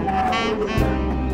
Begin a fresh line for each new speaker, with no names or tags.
I'm